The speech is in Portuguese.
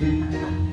Música